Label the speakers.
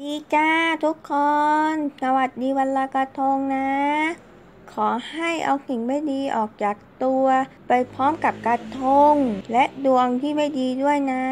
Speaker 1: ดีจ้าทุกคน สวัสดีวันลากระทงนะ ขอให้เอาสิ่งไม่ดีออกจากตัว ไปพร้อมกับกระทง และดวงที่ไม่ดีด้วยนะ